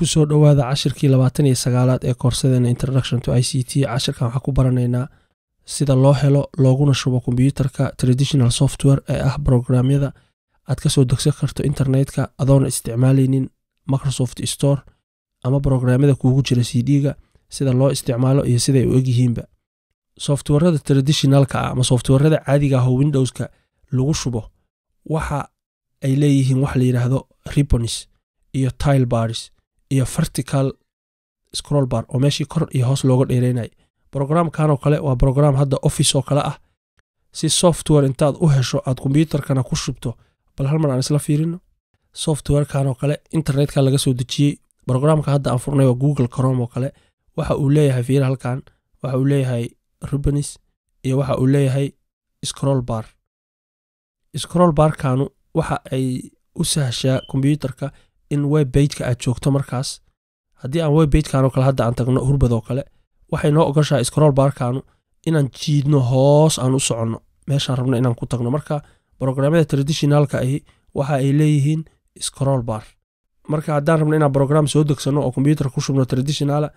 ku soo dhowaada cashirkii labaatan iyo sagaalaad ee koorsadeena introduction to i c t. Cashirkan waxaa ku baranaynaa sida loo helo looguna shubo kombyuutarka traditional software ee ah brograamyada aad ka soo degsan karto internetka adoona isticmaalaynin microsoft store ama brograamyada kuugu jira c d-ga sida loo isticmaalo iyo siday u egyihiinba. Softwarada traditionalka ah ama softwarada caadiga ah oo windowska lagu shubo waxa ay leeyihiin wax la yidhaahdo ribonis iyo tile bars iyo vertical scroll bar oo meeshii kor iyo hoos looga dheereynay brograamkan oo kale waa brograam hadda office oo kale ah. Si software intaad u hesho aad kombyuutarkana ku shubto bal hal mar aan isla fiirino. Softwarekan oo kale internetka laga soo dejiyey brograamka hadda aan furnay waa google crom oo kale. Waxa uu leeyahay fiir halkan waxa uu leeyahay ribonis iyo waxa uu leeyahay scroll bar. Scroll barkanu waxa ay u sahshaa kombyuutarka in web bageka aad joogto markaas. Haddii aan web bagekan oo kale hadda aan tagno hurbad oo kale waxay noo ogoshahay scroll barkanu inaan jiidno hoos aan u soconno. Meeshaan rabno inaan ku tagno. Marka brograamyada traditionalka ahi waxa ay leeyihiin scroll bar. Marka haddaan rabno inaan brograam soo degsanno oo kombyuutarka ku shubno traditionala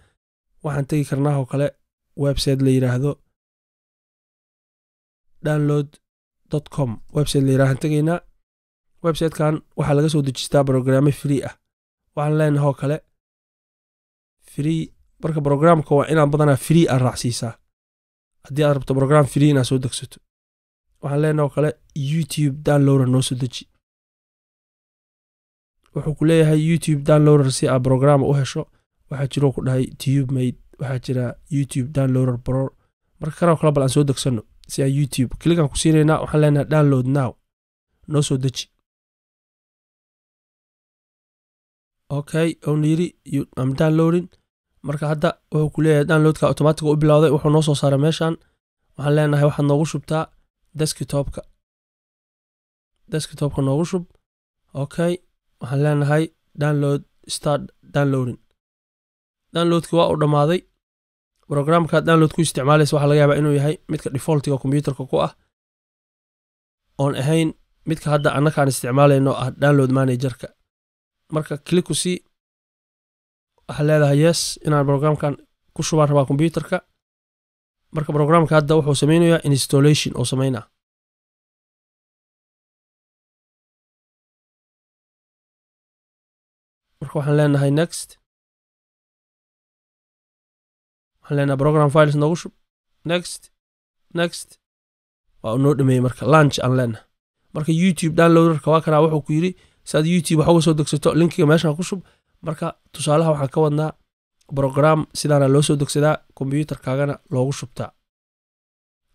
waxaan tegi karnaa oo kale website la yidhaahdo download com. Website la yidhahdan tegaynaa websitekan waxaa laga soo dejistaa brograame free ah. Waxaan leenaha oo kale free marka brograamka waa inaan badanaa free aan raacsiisaa. Haddii aad rabto brogram free inaad soo degsato. Waxaan leenaha oo kale youtube downloader noo soo deji. Wuxuu ku leeyahay youtube downloader si aad brograama u hesho. Waxaa jiroo ku dhahay tube made waxaa jira youtube downloader bro marka kanoo kale bal aan soo degsanno si aan youtube kligaan ku siinaynaa waxaan leenahay download now noo soo deji okay oon yiri am downloading. Marka hadda wuxuu ku downloadka automatic u bilowday wuxuu noo soo saaray meeshan waxaan leenahay waxaad noogu shubtaa deskitopka deskitopka noogu shub. Okay waxaan leenahay download start downloading. Downloadki waa uu dhammaaday. Brograamkaad download ku isticmaalaysa waxaa laga yaabaa inuu yahay midka defaultiga kombyuutarka ku ah. Oon ahayn midka hadda annakaan isticmaalayno ah download managerka marka kliku si waxaa leedahay yes inaan brograamkan ku shubaan rabaa kombyuutarka marka brograamka hadda wuxuu samaynayaa installation oo samaynaa marka waxaan leenahay next. Waxaan leenahay program files noogu shub. Next next. Waa uu noo dhameeyey marka lunch aan leenahay. Marka youtube downloaderka waa kanaa wuxuu ku yidhi si aad youtube wax uga soo degsato linkiga meeshaan ku shub. Marka tusaalaha waxaan ka wadnaa brograam sidaana loo soo degsadaa kombyuutarkaagana loogu shubtaa.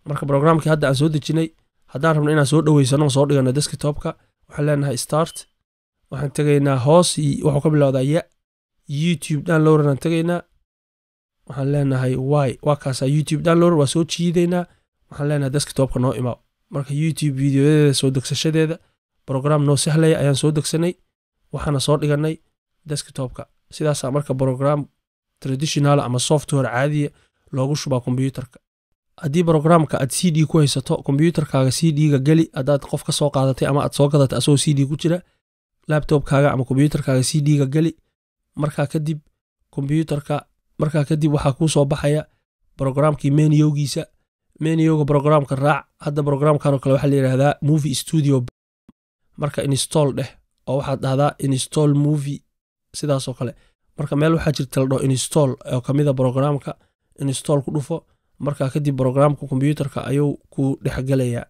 Marka brograamkii hadda aan soo dejinay haddaan rabno inaan soo dhoweysano soo dhigano deskitopka waxaan leenahay start. Waxaan tegaynaa hoos wuxuu ka bilowdaa ya youtube downloader aan tegaynaa. Waxaan leenahay wy waa kaasaa youtube downloader waa soo jiidaynaa. Waxaan leenahay deskitopka noo imaa marka youtube videoyadeeda soo degsashadeeda brograam noo sahlaya ayaan soo degsanay waxaana soo dhiganay deskitopka sidaasaa marka brograam traditional ama software caadiya loogu shubaa kombyuutarka haddii brograamka aad c d ku haysato kombyuutarkaaga c d-ga geli haddaad qof ka soo qaadatay ama aad soo gadatay asagoo c d ku jira labtobkaaga ama kombyuutarkaaga c d-ga geli markaa kadib kombyuutarka markaa kadib waxaa kuu soo baxaya brograamkii meniyowgiisa meniyowga brograamka raac hadda brograamkanoo kale waxaa la yidhahdaa movie studio marka install dheh oo waxaad dhahdaa install movie sidaasoo kale. Marka meel waxaa jirta la dhaho install oo kamida brograamka install ku dhufo. Markaa kadib brograamka kombyuutarka ayuu ku dhexgelayaa